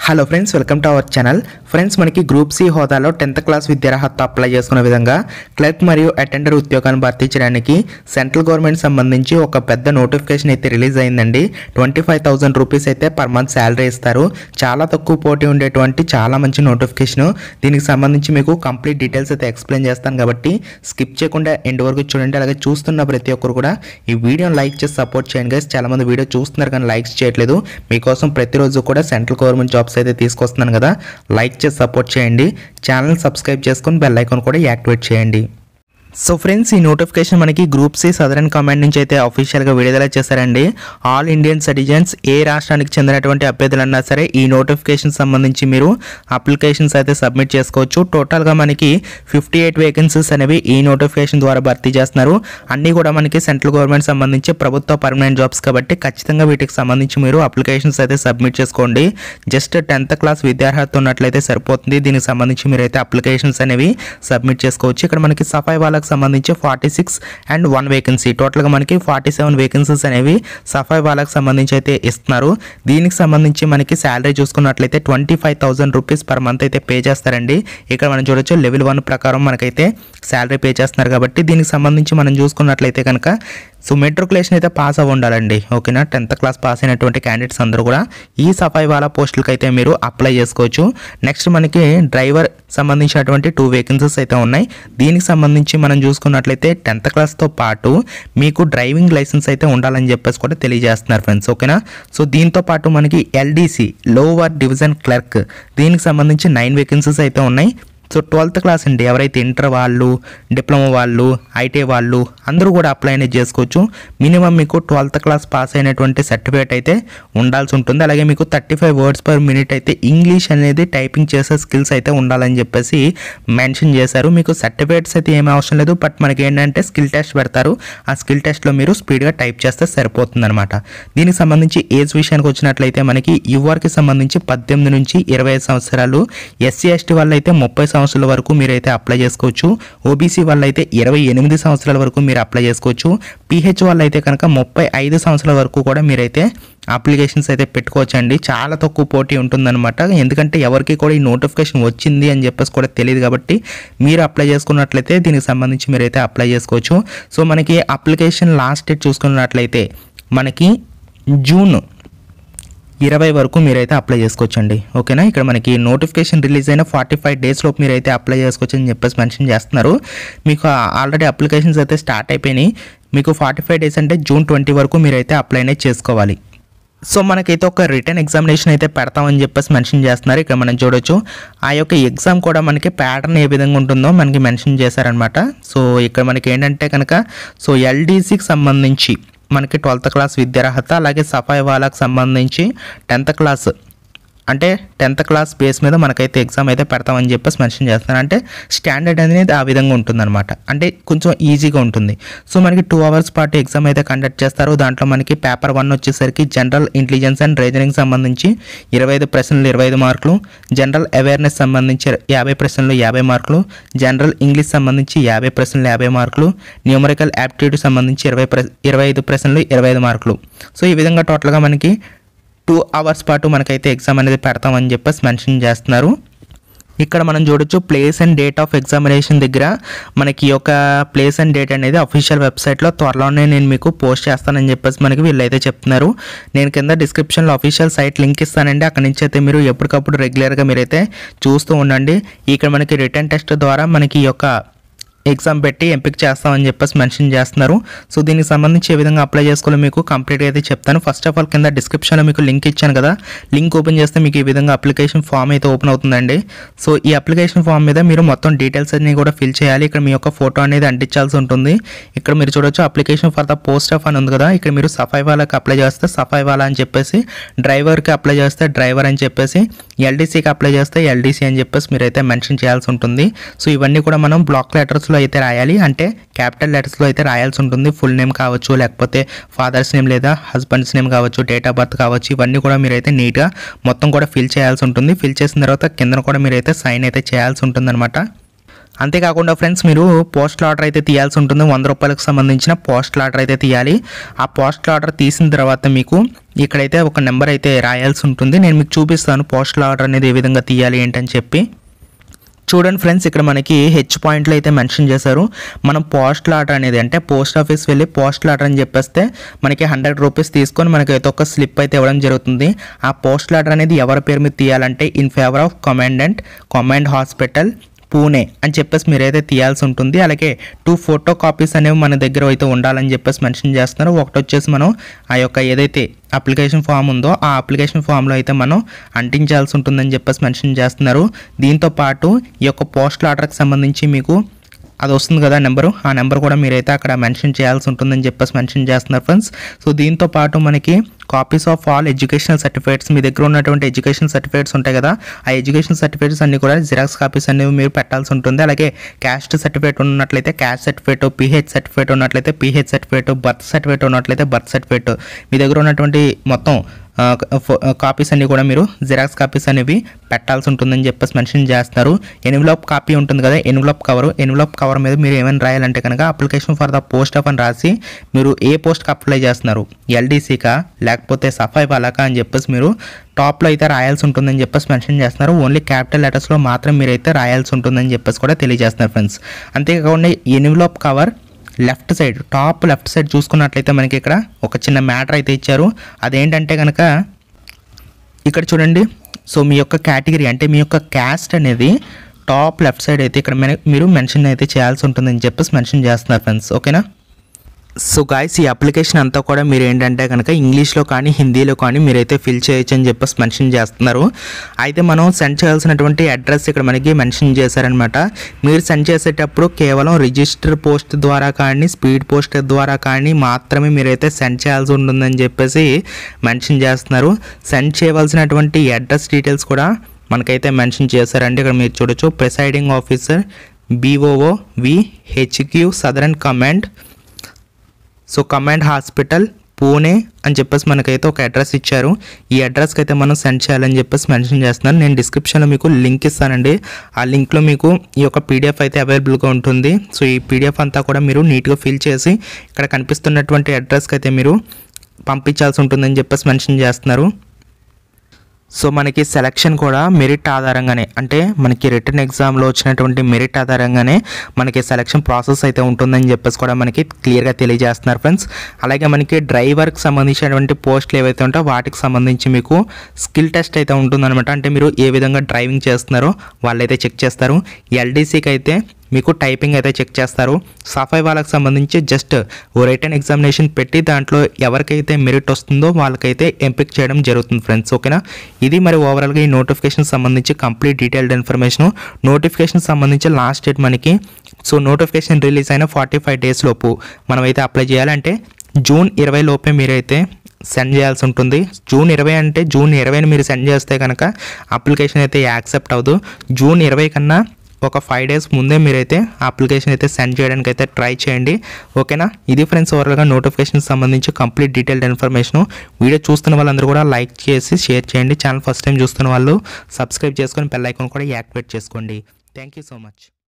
Hello friends welcome to our channel friends మనకి group C హోదాలో tenth class విద్యార్హత apply చేసుకునే విధంగా క్లర్క్ మరియు అటెండర్ ఉద్యోగాన్ని భర్తీ చేయడానికి సెంట్రల్ గవర్నమెంట్ సంబంధించి ఒక పెద్ద నోటిఫికేషన్ అయితే రిలీజ్ అయిందండి. ట్వంటీ ఫైవ్ థౌసండ్ రూపీస్ అయితే పర్ మంత్ శాలరీ ఇస్తారు. చాలా తక్కువ పోటీ ఉండేటువంటి చాలా మంచి నోటిఫికేషన్ దీనికి సంబంధించి మీకు కంప్లీట్ డీటెయిల్స్ అయితే ఎక్స్ప్లెయిన్ చేస్తాను కాబట్టి స్కిప్ చేయకుండా ఎండ్ వరకు చూడండి. అలాగే చూస్తున్న ప్రతి ఒక్కరు కూడా ఈ వీడియోని లైక్ చేసి సపోర్ట్ చేయండి గైస్ చాలా మంది వీడియో చూస్తున్నారు కానీ లైక్స్ చేయట్లేదు. మీకోసం ప్రతిరోజు కూడా సెంట్రల్ గవర్నమెంట్ జాబ్స్ అయితే తీసుకొస్తున్నాను కదా. లైక్ చేసి సపోర్ట్ చేయండి. ఛానల్ సబ్స్క్రైబ్ చేసుకొని బెల్ ఐకాన్ కూడా యాక్టివేట్ చేయండి. సో ఫ్రెండ్స్ ఈ నోటిఫికేషన్ మనకి గ్రూప్ సి సదరన్ కమాండ్ నుంచి అయితే అఫీషియల్గా విడుదల చేశారండి. ఆల్ ఇండియన్ సిటిజన్స్ ఏ రాష్ట్రానికి చెందినటువంటి అభ్యర్థులన్నా సరే ఈ నోటిఫికేషన్ సంబంధించి మీరు అప్లికేషన్స్ అయితే సబ్మిట్ చేసుకోవచ్చు. టోటల్గా మనకి ఫిఫ్టీ ఎయిట్ వేకెన్సీస్ అనేవి ఈ నోటిఫికేషన్ ద్వారా భర్తీ చేస్తున్నారు. అన్నీ కూడా మనకి సెంట్రల్ గవర్నమెంట్ సంబంధించి ప్రభుత్వ పర్మనెంట్ జాబ్స్ కాబట్టి ఖచ్చితంగా వీటికి సంబంధించి మీరు అప్లికేషన్స్ అయితే సబ్మిట్ చేసుకోండి. జస్ట్ టెన్త్ క్లాస్ విద్యార్హత ఉన్నట్లయితే సరిపోతుంది. దీనికి సంబంధించి మీరైతే అప్లికేషన్స్ అనేవి సబ్మిట్ చేసుకోవచ్చు. ఇక్కడ మనకి సఫాయి వాళ్ళకి సంబంధించి forty six and one vacancy. టోటల్గా మనకి ఫార్టీ సెవెన్ వేకెన్సీస్ అనేవి సఫాయి వాళ్ళకి సంబంధించి అయితే ఇస్తున్నారు. దీనికి సంబంధించి మనకి శాలరీ చూసుకున్నట్లయితే twenty five thousand rupees per month అయితే పే చేస్తారండి. ఇక్కడ మనం చూడొచ్చు లెవెల్ వన్ ప్రకారం మనకైతే శాలరీ పే చేస్తున్నారు కాబట్టి దీనికి సంబంధించి మనం చూసుకున్నట్లయితే కనుక సో మెట్రికులేషన్ అయితే పాస్ అవ్వ ఉండాలండి. ఓకేనా టెన్త్ క్లాస్ పాస్ అయినటువంటి క్యాండిడేట్స్ అందరూ కూడా ఈ సఫాయి వాళ్ళ పోస్టులకి అయితే మీరు అప్లై చేసుకోవచ్చు. నెక్స్ట్ మనకి డ్రైవర్ సంబంధించినటువంటి టూ వేకెన్సీస్ అయితే ఉన్నాయి. దీనికి సంబంధించి మనం చూసుకున్నట్లయితే టెన్త్ క్లాస్తో పాటు మీకు డ్రైవింగ్ లైసెన్స్ అయితే ఉండాలని చెప్పేసి కూడా తెలియజేస్తున్నారు ఫ్రెండ్స్ ఓకేనా సో దీంతో పాటు మనకి ఎల్డీసీ లోవర్ డివిజన్ క్లర్క్ దీనికి సంబంధించి నైన్ వేకెన్సీస్ అయితే ఉన్నాయి. సో ట్వెల్త్ క్లాస్ అండి. ఎవరైతే ఇంటర్ వాళ్ళు డిప్లొమా వాళ్ళు ఐటీ వాళ్ళు అందరూ కూడా అప్లై అనేది చేసుకోవచ్చు. మినిమం మీకు ట్వెల్త్ క్లాస్ పాస్ అయినటువంటి సర్టిఫికేట్ అయితే ఉండాల్సి ఉంటుంది. అలాగే మీకు thirty five words per minute అయితే ఇంగ్లీష్ అనేది టైపింగ్ చేసే స్కిల్స్ అయితే ఉండాలని చెప్పేసి మెన్షన్ చేశారు. మీకు సర్టిఫికేట్స్ అయితే ఏమీ అవసరం లేదు. బట్ మనకి ఏంటంటే స్కిల్ టెస్ట్ పెడతారు. ఆ స్కిల్ టెస్ట్లో మీరు స్పీడ్గా టైప్ చేస్తే సరిపోతుంది అనమాట దీనికి సంబంధించి ఏజ్ విషయానికి వచ్చినట్లయితే మనకి యువర్కి సంబంధించి పద్దెనిమిది నుంచి ఇరవై ఐదు సంవత్సరాలు ఎస్సీ ఎస్టీ వాళ్ళు అయితే ముప్పై సంవత్సరాల సంవత్సరాల వరకు మీరైతే అప్లై చేసుకోవచ్చు. ఓబీసీ వాళ్ళు అయితే ఇరవై ఎనిమిది సంవత్సరాల వరకు మీరు అప్లై చేసుకోవచ్చు. పీహెచ్ వాళ్ళు అయితే కనుక ముప్పై ఐదు సంవత్సరాల వరకు కూడా మీరైతే అప్లికేషన్స్ అయితే పెట్టుకోవచ్చు అండి చాలా తక్కువ పోటీ ఉంటుందన్నమాట. ఎందుకంటే ఎవరికి కూడా ఈ నోటిఫికేషన్ వచ్చింది అని చెప్పేసి కూడా తెలియదు కాబట్టి మీరు అప్లై చేసుకున్నట్లయితే దీనికి సంబంధించి మీరైతే అప్లై చేసుకోవచ్చు. సో మనకి అప్లికేషన్ లాస్ట్ డేట్ చూసుకున్నట్లయితే మనకి జూన్ ఇరవై వరకు మీరైతే అప్లై చేసుకోవచ్చండి. ఓకేనా? ఇక్కడ మనకి నోటిఫికేషన్ రిలీజ్ అయిన ఫార్టీ ఫైవ్ డేస్ లోపు మీరైతే అప్లై చేసుకోవచ్చు అని చెప్పేసి మెన్షన్ చేస్తున్నారు. మీకు ఆల్రెడీ అప్లికేషన్స్ అయితే స్టార్ట్ అయిపోయినాయి. మీకు ఫార్టీ ఫైవ్ డేస్ అంటే జూన్ ట్వంటీ వరకు మీరైతే అప్లై అనేది చేసుకోవాలి. సో మనకైతే ఒక రిటర్న్ ఎగ్జామినేషన్ అయితే పెడతామని చెప్పేసి మెన్షన్ చేస్తున్నారు. ఇక్కడ మనం చూడొచ్చు. ఆ యొక్క ఎగ్జామ్ కూడా మనకి ప్యాటర్న్ ఏ విధంగా ఉంటుందో మనకి మెన్షన్ చేశారనమాట సో ఇక్కడ మనకి ఏంటంటే కనుక సో ఎల్డీసీకి సంబంధించి మనకి ట్వెల్త్ క్లాస్ విద్యార్హత అలాగే సఫాయి వాళ్ళకి సంబంధించి టెన్త్ క్లాస్ అంటే టెన్త్ క్లాస్ బేస్ మీద మనకైతే ఎగ్జామ్ అయితే పెడతామని చెప్పేసి మెన్షన్ చేస్తాను అంటే స్టాండర్డ్ అనేది ఆ విధంగా ఉంటుందన్నమాట. అంటే కొంచెం ఈజీగా ఉంటుంది. సో మనకి టూ అవర్స్ పాటు ఎగ్జామ్ అయితే కండక్ట్ చేస్తారు. దాంట్లో మనకి పేపర్ వన్ వచ్చేసరికి జనరల్ ఇంటెలిజెన్స్ అండ్ రీజనింగ్ సంబంధించి ఇరవై ఐదు ప్రశ్నలు ఇరవై ఐదు మార్కులు జనరల్ అవేర్నెస్ సంబంధించి యాభై ప్రశ్నలు యాభై మార్కులు జనరల్ ఇంగ్లీష్ సంబంధించి యాభై ప్రశ్నలు యాభై మార్కులు న్యూమరికల్ యాప్టిట్యూడ్ సంబంధించి ఇరవై ప్ర ఇరవై ఐదు ప్రశ్నలు ఇరవై ఐదు మార్కులు. సో ఈ విధంగా టోటల్గా మనకి టూ అవర్స్ పాటు మనకైతే ఎగ్జామ్ అనేది పెడతామని చెప్పేసి మెన్షన్ చేస్తున్నారు. ఇక్కడ మనం చూడొచ్చు place and date of examination దగ్గర మనకి ఈ యొక్క ప్లేస్ అండ్ డేట్ అనేది అఫీషియల్ వెబ్సైట్లో త్వరలోనే నేను మీకు పోస్ట్ చేస్తానని చెప్పేసి మనకి వీళ్ళైతే చెప్తున్నారు. నేను కింద డిస్క్రిప్షన్లో అఫీషియల్ సైట్ లింక్ ఇస్తానండి. అక్కడ నుంచి అయితే మీరు ఎప్పటికప్పుడు రెగ్యులర్గా మీరైతే చూస్తూ ఉండండి. ఇక్కడ మనకి రిటర్న్ టెస్ట్ ద్వారా మనకి ఈ యొక్క ఎగ్జామ్ పెట్టి ఎంపిక చేస్తామని చెప్పేసి మెన్షన్ చేస్తున్నారు. సో దీనికి సంబంధించి ఏ విధంగా అప్లై చేసుకోవాలో మీకు కంప్లీట్గా అయితే చెప్తాను. ఫస్ట్ ఆఫ్ ఆల్ కింద డిస్క్రిప్షన్లో మీకు లింక్ ఇచ్చాను కదా. లింక్ ఓపెన్ చేస్తే మీకు ఈ విధంగా అప్లికేషన్ ఫామ్ అయితే ఓపెన్ అవుతుందండి. సో ఈ అప్లికేషన్ ఫామ్ మీద మీరు మొత్తం డీటెయిల్స్ అన్ని కూడా ఫిల్ చేయాలి. ఇక్కడ మీ యొక్క ఫోటో అనేది అంటించాల్సి ఉంటుంది. ఇక్కడ మీరు చూడొచ్చు application for the post of అని ఉంది కదా. ఇక్కడ మీరు సఫాయి వాళ్ళకి అప్లై చేస్తే సఫాయి వాళ్ళ అని చెప్పేసి డ్రైవర్కి అప్లై చేస్తే డ్రైవర్ అని చెప్పేసి ఎల్డీసీకి అప్లై చేస్తే ఎల్డీసీ అని చెప్పేసి మీరైతే మెన్షన్ చేయాల్సి ఉంటుంది. సో ఇవన్నీ కూడా మనం బ్లాక్ లెటర్స్ లెటర్స్లో అయితే రాయాలి. అంటే క్యాపిటల్ లెటర్స్లో అయితే రాయాల్సి ఉంటుంది. ఫుల్ నేమ్ కావచ్చు లేకపోతే ఫాదర్స్ నేమ్ లేదా హస్బెండ్స్ నేమ్ కావచ్చు డేట్ ఆఫ్ బర్త్ కావచ్చు ఇవన్నీ కూడా మీరైతే నీట్గా మొత్తం కూడా ఫిల్ చేయాల్సి ఉంటుంది. ఫిల్ చేసిన తర్వాత కింద కూడా మీరైతే సైన్ అయితే చేయాల్సి ఉంటుంది అంతేకాకుండా ఫ్రెండ్స్ మీరు పోస్టల్ ఆర్డర్ అయితే తీయాల్సి ఉంటుంది. వంద రూపాయలకు సంబంధించిన పోస్టల్ ఆర్డర్ అయితే తీయాలి. ఆ పోస్టల్ ఆర్డర్ తీసిన తర్వాత మీకు ఇక్కడైతే ఒక నెంబర్ అయితే రాయాల్సి ఉంటుంది. నేను మీకు చూపిస్తాను పోస్టల్ ఆర్డర్ అనేది ఏ విధంగా తీయాలి ఏంటని చెప్పి. చూడండి ఫ్రెండ్స్ ఇక్కడ మనకి హెచ్ పాయింట్లు అయితే మెన్షన్ చేశారు. మనం పోస్ట్ లాటర్ అనేది అంటే పోస్ట్ ఆఫీస్ వెళ్ళి పోస్ట్ లాటర్ అని చెప్పేస్తే మనకి హండ్రెడ్ రూపీస్ తీసుకొని మనకి అయితే ఒక స్లిప్ అయితే ఇవ్వడం జరుగుతుంది. ఆ పోస్ట్ ఆర్డర్ అనేది ఎవరి పేరు మీద తీయాలంటే in favour of commandant command hospital Pune అని చెప్పేసి మీరైతే తీయాల్సి ఉంటుంది. అలాగే టూ ఫోటో కాపీస్ అనేవి మన దగ్గర అయితే ఉండాలని చెప్పేసి మెన్షన్ చేస్తున్నారు. ఒకటి వచ్చేసి మనం ఆ యొక్క ఏదైతే అప్లికేషన్ ఫామ్ ఉందో ఆ అప్లికేషన్ ఫామ్లో అయితే మనం అంటించాల్సి ఉంటుందని చెప్పేసి మెన్షన్ చేస్తున్నారు. దీంతో పాటు ఈ యొక్క పోస్టల్ ఆర్డర్కి సంబంధించి మీకు అది వస్తుంది కదా నెంబరు. ఆ నెంబర్ కూడా మీరైతే అక్కడ మెన్షన్ చేయాల్సి ఉంటుందని చెప్పేసి మెన్షన్ చేస్తున్నారు ఫ్రెండ్స్. సో దీంతో పాటు మనకి copies of all educational certificates మీ దగ్గర ఉన్నటువంటి ఎడ్యుకేషన్ సర్టిఫికేట్స్ ఉంటాయి కదా ఆ ఎడ్యుకేషన్ సర్టిఫికేట్స్ అన్ని కూడా జిరాక్స్ కాపీస్ అనేవి మీరు పెట్టాల్సి ఉంటుంది. అలాగే క్యాస్ట్ సర్టిఫికేట్ ఉన్నట్లయితే క్యాస్ట్ సర్టిఫికేట్ పీహెచ్ సర్టిఫికేట్ ఉన్నట్లయితే పీహెచ్ సర్టిఫికేట్ బర్త్ సర్టిఫికేట్ ఉన్నట్లయితే బర్త్ సర్టిఫికేట్. మీ దగ్గర ఉన్నటువంటి మొత్తం కాపీస్ అన్ని కూడా మీరు జిరాక్స్ కాపీస్ అనేవి పెట్టాల్సి ఉంటుందని చెప్పేసి మెన్షన్ చేస్తున్నారు ఎన్వలప్ కాపీ ఉంటుంది కదా ఎన్వలప్ కవర్ ఎన్వలప్ కవర్ మీద మీరు ఏమైనా రాయాలంటే కనుక application for the post of అని రాసి మీరు ఏ పోస్ట్కి అప్లై చేస్తున్నారు? ఎల్డీసీకా లేకపోతే సఫాయి వాళ్ళకా అని చెప్పేసి మీరు టాప్లో అయితే రాయాల్సి ఉంటుందని చెప్పేసి మెన్షన్ చేస్తున్నారు. ఓన్లీ క్యాపిటల్ లెటర్స్లో మాత్రం మీరైతే రాయాల్సి ఉంటుందని చెప్పేసి కూడా తెలియజేస్తున్నారు ఫ్రెండ్స్ అంతేకాకుండా envelope cover left side top left side చూసుకున్నట్లయితే మనకి ఇక్కడ ఒక చిన్న మ్యాటర్ అయితే ఇచ్చారు. అదేంటంటే కనుక ఇక్కడ చూడండి. సో మీ యొక్క కేటగిరీ అంటే మీ యొక్క క్యాస్ట్ అనేది టాప్ లెఫ్ట్ సైడ్ అయితే ఇక్కడ మీరు మెన్షన్ అయితే చేయాల్సి ఉంటుందని చెప్పేసి మెన్షన్ చేస్తున్నారు ఫ్రెండ్స్. ఓకేనా? సో గాయస్ ఈ అప్లికేషన్ అంతా కూడా మీరు ఏంటంటే కనుక ఇంగ్లీష్లో కానీ హిందీలో కానీ మీరైతే ఫిల్ చేయొచ్చు అని చెప్పేసి మెన్షన్ చేస్తున్నారు. అయితే మనం సెండ్ చేయాల్సినటువంటి అడ్రస్ ఇక్కడ మనకి మెన్షన్ చేశారనమాట మీరు సెండ్ చేసేటప్పుడు కేవలం రిజిస్టర్ పోస్ట్ ద్వారా కానీ స్పీడ్ పోస్ట్ ద్వారా కానీ మాత్రమే మీరైతే సెండ్ చేయాల్సి ఉంటుందని చెప్పేసి మెన్షన్ చేస్తున్నారు. సెండ్ చేయవలసినటువంటి అడ్రస్ డీటెయిల్స్ కూడా మనకైతే మెన్షన్ చేశారండి. ఇక్కడ మీరు చూడొచ్చు presiding officer BOO V HQ Southern Command so command hospital Pune అని చెప్పేసి మనకైతే ఒక అడ్రస్ ఇచ్చారు. ఈ అడ్రస్కి అయితే మనం సెండ్ చేయాలని చెప్పేసి మెన్షన్ చేస్తున్నాను. నేను డిస్క్రిప్షన్లో మీకు లింక్ ఇస్తానండి. ఆ లింక్లో మీకు ఈ యొక్క పీడిఎఫ్ అయితే అవైలబుల్గా ఉంటుంది. సో ఈ పీడిఎఫ్ అంతా కూడా మీరు నీట్గా ఫిల్ చేసి ఇక్కడ కనిపిస్తున్నటువంటి అడ్రస్కి అయితే మీరు పంపించాల్సి ఉంటుందని చెప్పేసి మెన్షన్ చేస్తున్నారు. సో మనకి సెలక్షన్ కూడా మెరిట్ ఆధారంగానే అంటే మనకి రిటర్న్ ఎగ్జామ్లో వచ్చినటువంటి మెరిట్ ఆధారంగానే మనకి సెలక్షన్ ప్రాసెస్ అయితే ఉంటుందని చెప్పేసి కూడా మనకి క్లియర్గా తెలియజేస్తున్నారు ఫ్రెండ్స్ అలాగే మనకి డ్రైవర్కి సంబంధించినటువంటి పోస్టులు ఏవైతే ఉంటాయో వాటికి సంబంధించి మీకు స్కిల్ టెస్ట్ అయితే ఉంటుందన్నమాట. అంటే మీరు ఏ విధంగా డ్రైవింగ్ చేస్తున్నారో వాళ్ళైతే చెక్ చేస్తారు. ఎల్డీసీకి అయితే మీకు టైపింగ్ అయితే చెక్ చేస్తారు. సఫై వాళ్ళకి సంబంధించి జస్ట్ ఓ రిటర్న్ ఎగ్జామినేషన్ పెట్టి దాంట్లో ఎవరికైతే మెరిట్ వస్తుందో వాళ్ళకైతే ఎంపిక్ చేయడం జరుగుతుంది ఫ్రెండ్స్ ఓకేనా ఇది మరి ఓవరాల్గా ఈ నోటిఫికేషన్ సంబంధించి కంప్లీట్ డీటెయిల్డ్ ఇన్ఫర్మేషన్ నోటిఫికేషన్ సంబంధించి లాస్ట్ డేట్ మనకి సో నోటిఫికేషన్ రిలీజ్ అయిన ఫార్టీ ఫైవ్ డేస్ లోపు మనమైతే అప్లై చేయాలంటే జూన్ ఇరవై లోపే మీరైతే సెండ్ చేయాల్సి ఉంటుంది. జూన్ ఇరవై అంటే జూన్ ఇరవైని మీరు సెండ్ చేస్తే కనుక అప్లికేషన్ అయితే యాక్సెప్ట్ అవ్వదు. జూన్ ఇరవై కన్నా ఒక ఫైవ్ డేస్ ముందే మీరైతే అప్లికేషన్ అయితే సెండ్ చేయడానికి అయితే ట్రై చేయండి. ఓకేనా? ఇది ఫ్రెండ్స్ ఓవరాల్గా నోటిఫికేషన్ సంబంధించి కంప్లీట్ డీటెయిల్డ్ ఇన్ఫర్మేషన్ వీడియో చూస్తున్న వాళ్ళందరూ కూడా లైక్ చేసి షేర్ చేయండి. ఛానల్ ఫస్ట్ టైం చూస్తున్న వాళ్ళు సబ్స్క్రైబ్ చేసుకొని బెల్ ఐకాన్ కూడా యాక్టివేట్ చేసుకోండి. Thank you so much